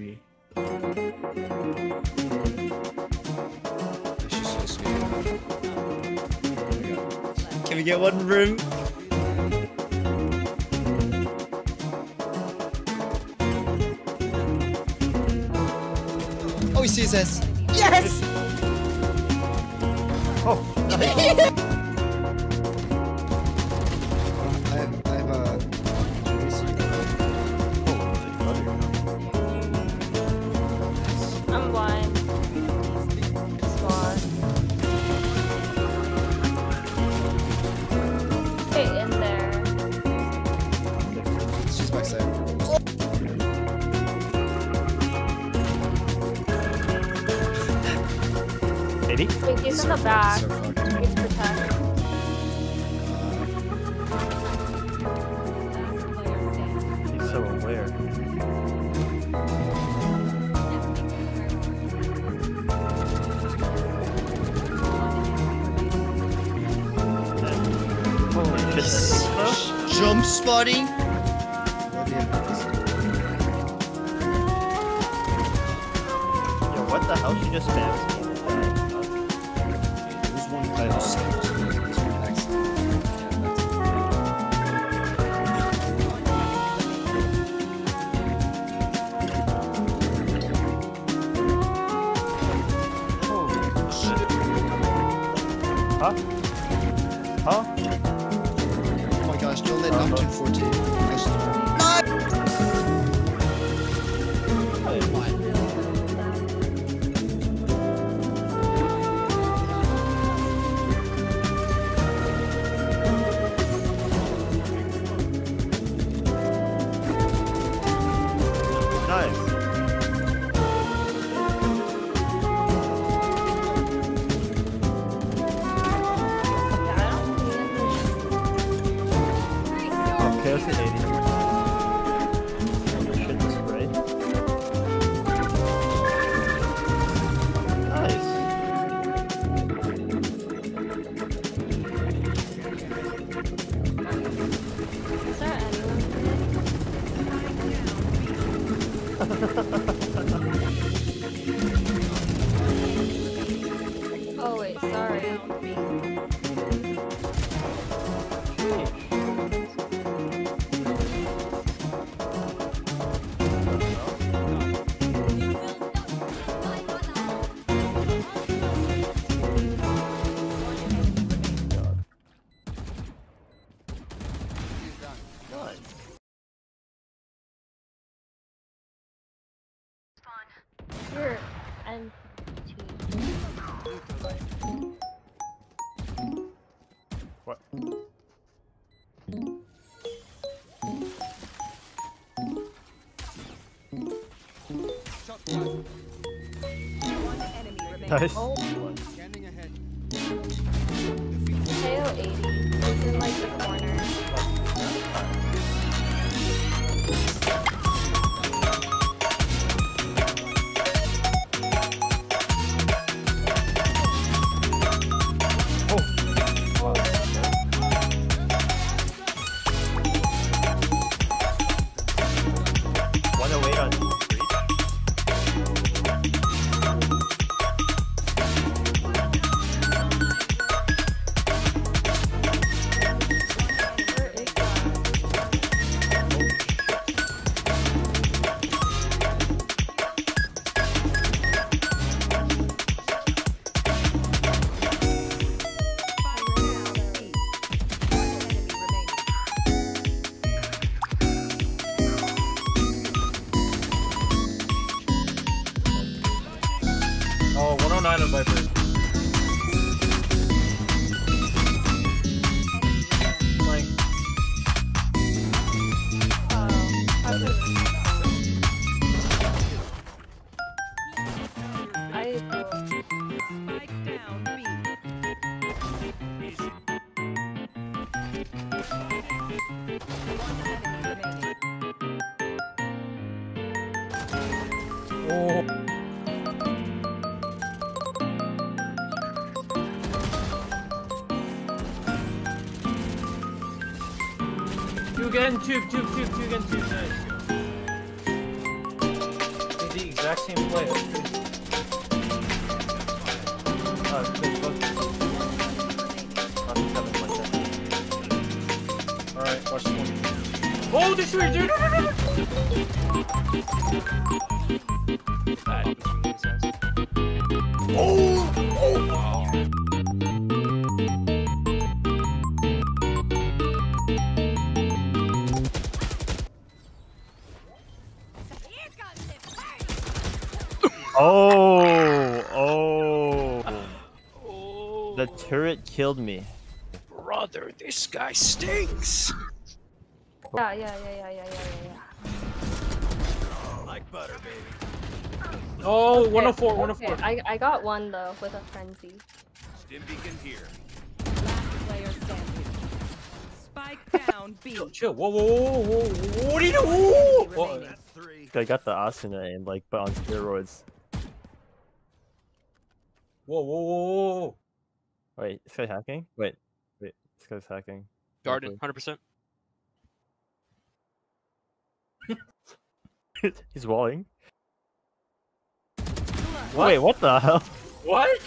She's so sweet. My god. Can we get one room? Oh, he sees us. Yes! Oh, I Eighty? Wait, he's in the back. fucked. He's protect. He's so aware. Holy shit. Jump spotting? Yo, what the hell? She just spams Huh? Huh? Oh my gosh, don't let Nocturne 14. Nice. Yeah, I don't Oh, chaos at Oh wait, sorry. Here, and What? Nice. KO 80. He's in like the corner. Two again, tube, tube, tube, two again, tube. Nice. exact same play. Uh. Alright, watch. Oh, this way, dude! Alright, between. Oh! Oh! Oh, oh. Oh, The turret killed me. brother, this guy stinks. Yeah, yeah, yeah, yeah, yeah, yeah, yeah. Oh, 104, Okay, 104. okay, oh I, I got one though with a frenzy. Player standing. Spike down B. Chill, chill. Whoa, whoa, whoa, whoa, whoa. What are you doing? Whoa, whoa. remaining. I got the Asuna aim, like, but on steroids. Whoa, whoa, whoa, whoa. Wait, this guy hacking? Wait, wait, this guy's hacking. Garden, 100%. He's walling. Wait, what the hell? What?